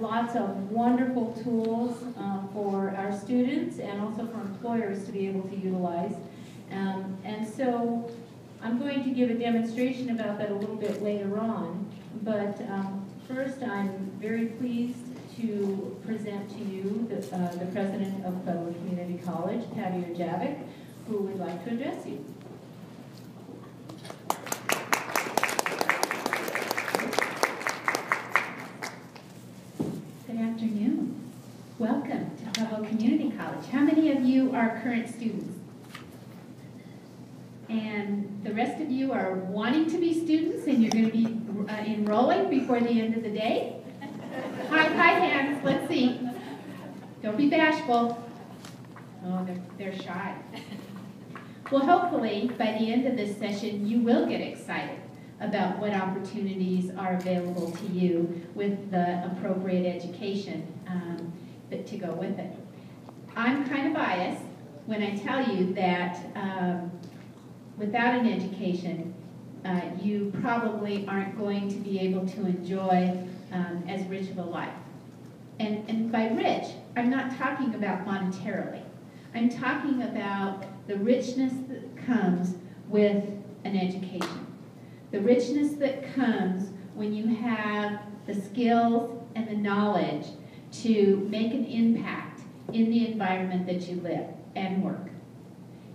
lots of wonderful tools uh, for our students and also for employers to be able to utilize. Um, and so I'm going to give a demonstration about that a little bit later on. But um, first, I'm very pleased to present to you the, uh, the president of Pueblo Community College, Patty Erjavec, who would like to address you. Good afternoon. Welcome to Pueblo Community College. How many of you are current students? And the rest of you are wanting to be students and you're going to be uh, enrolling before the end of the day? High, high hands, let's see. Don't be bashful. Oh, they're, they're shy. Well, hopefully, by the end of this session, you will get excited about what opportunities are available to you with the appropriate education um, to go with it. I'm kind of biased when I tell you that um, without an education, uh, you probably aren't going to be able to enjoy um, as rich of a life. And, and by rich, I'm not talking about monetarily. I'm talking about the richness that comes with an education. The richness that comes when you have the skills and the knowledge to make an impact in the environment that you live and work.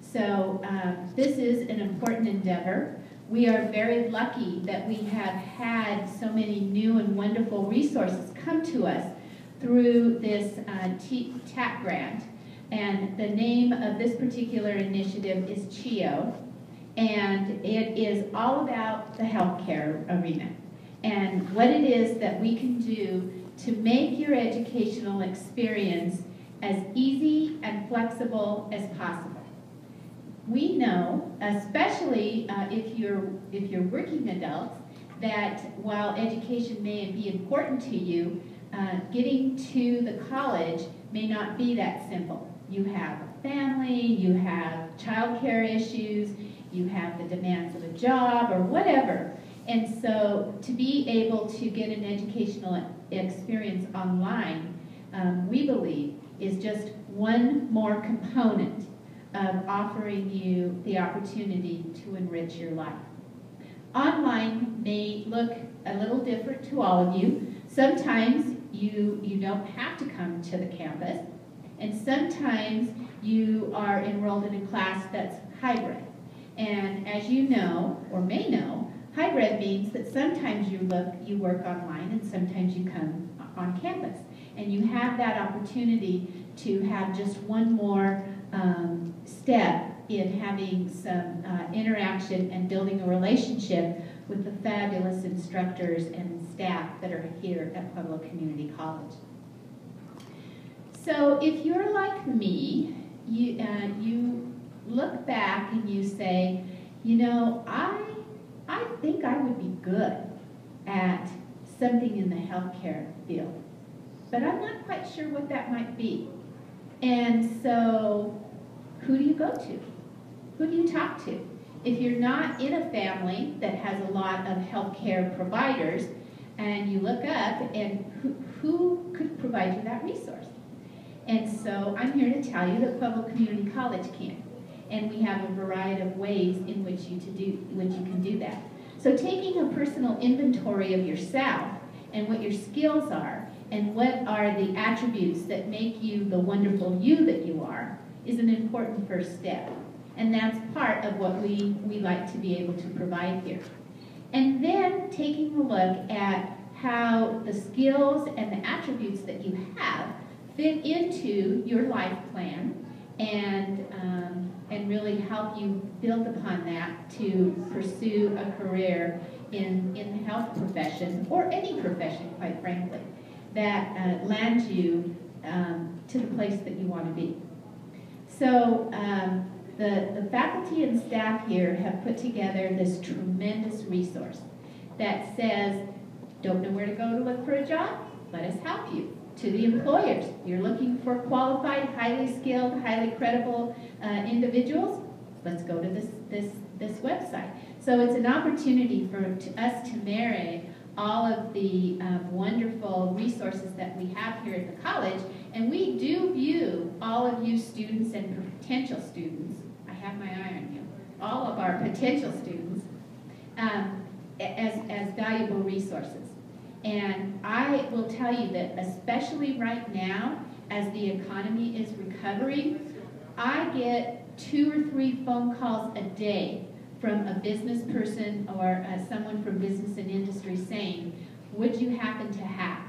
So um, this is an important endeavor. We are very lucky that we have had so many new and wonderful resources come to us through this uh, TAP grant. And the name of this particular initiative is CHEO, and it is all about the healthcare arena and what it is that we can do to make your educational experience as easy and flexible as possible we know, especially uh, if you're if you're working adults, that while education may be important to you, uh, getting to the college may not be that simple. You have a family, you have childcare issues, you have the demands of a job or whatever. And so to be able to get an educational experience online, um, we believe, is just one more component of offering you the opportunity to enrich your life. Online may look a little different to all of you. Sometimes you, you don't have to come to the campus, and sometimes you are enrolled in a class that's hybrid. And as you know, or may know, hybrid means that sometimes you look you work online and sometimes you come on campus. And you have that opportunity to have just one more um, step in having some uh, interaction and building a relationship with the fabulous instructors and staff that are here at Pueblo Community College. So if you're like me, you, uh, you look back and you say, you know, I, I think I would be good at something in the healthcare field, but I'm not quite sure what that might be. And so who do you go to? Who do you talk to? If you're not in a family that has a lot of healthcare providers, and you look up and who, who could provide you that resource? And so I'm here to tell you that Pueblo Community College can. And we have a variety of ways in which you to do which you can do that. So taking a personal inventory of yourself and what your skills are and what are the attributes that make you the wonderful you that you are is an important first step. And that's part of what we, we like to be able to provide here. And then taking a look at how the skills and the attributes that you have fit into your life plan and, um, and really help you build upon that to pursue a career in, in the health profession or any profession, quite frankly, that uh, lands you um, to the place that you want to be. So um, the, the faculty and staff here have put together this tremendous resource that says, don't know where to go to look for a job? Let us help you. To the employers, you're looking for qualified, highly skilled, highly credible uh, individuals? Let's go to this, this, this website. So it's an opportunity for to us to marry all of the um, wonderful resources that we have here at the college. And we do view all of you students and potential students, I have my eye on you, all of our potential students, um, as, as valuable resources. And I will tell you that especially right now, as the economy is recovering, I get two or three phone calls a day from a business person or uh, someone from business and industry saying, would you happen to have?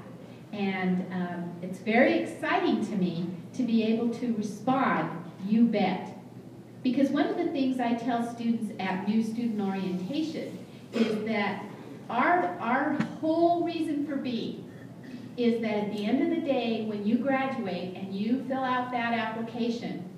And um, it's very exciting to me to be able to respond, you bet. Because one of the things I tell students at new student orientation is that our, our whole reason for being is that at the end of the day, when you graduate and you fill out that application,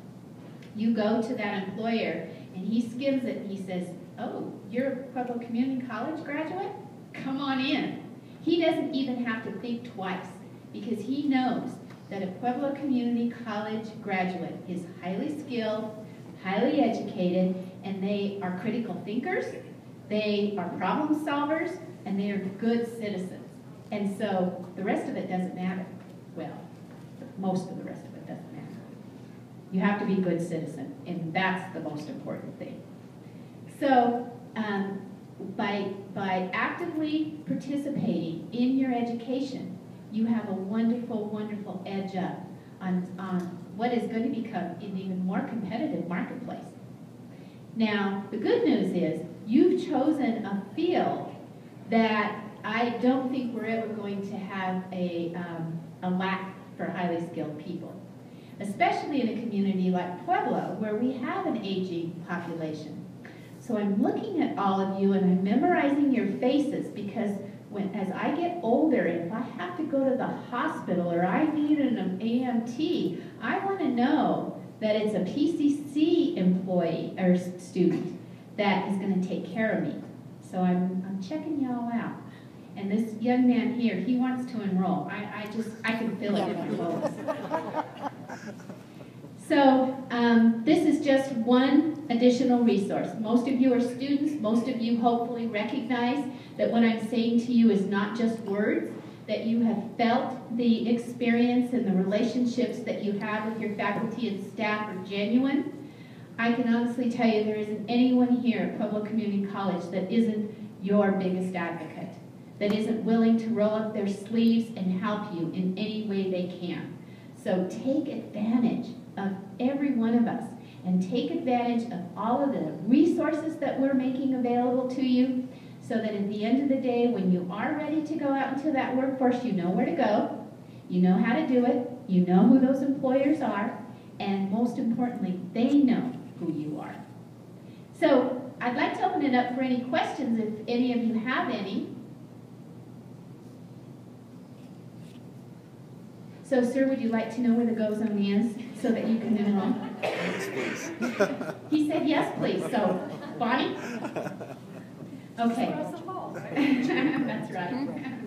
you go to that employer and he skims it and he says, oh, you're a Pueblo Community College graduate? Come on in. He doesn't even have to think twice because he knows that a Pueblo Community College graduate is highly skilled, highly educated, and they are critical thinkers, they are problem solvers, and they are good citizens. And so the rest of it doesn't matter. Well, most of the rest of it. You have to be a good citizen, and that's the most important thing. So um, by, by actively participating in your education, you have a wonderful, wonderful edge up on, on what is going to become an even more competitive marketplace. Now, the good news is you've chosen a field that I don't think we're ever going to have a, um, a lack for highly skilled people, especially in a community like Pueblo, where we have an aging population. So I'm looking at all of you and I'm memorizing your faces because when, as I get older, if I have to go to the hospital or I need an AMT, I want to know that it's a PCC employee or student that is going to take care of me. So I'm, I'm checking y'all out. And this young man here, he wants to enroll. I, I just, I can feel it in my bones. So um, this is just one additional resource. Most of you are students. Most of you hopefully recognize that what I'm saying to you is not just words, that you have felt the experience and the relationships that you have with your faculty and staff are genuine. I can honestly tell you there isn't anyone here at Pueblo Community College that isn't your biggest advocate, that isn't willing to roll up their sleeves and help you in any way they can. So take advantage of every one of us and take advantage of all of the resources that we're making available to you so that at the end of the day, when you are ready to go out into that workforce, you know where to go, you know how to do it, you know who those employers are, and most importantly, they know who you are. So I'd like to open it up for any questions if any of you have any. So, sir, would you like to know where the go zone is so that you can enroll? Yes, please. He said yes, please. So, Bonnie? Okay. That's right.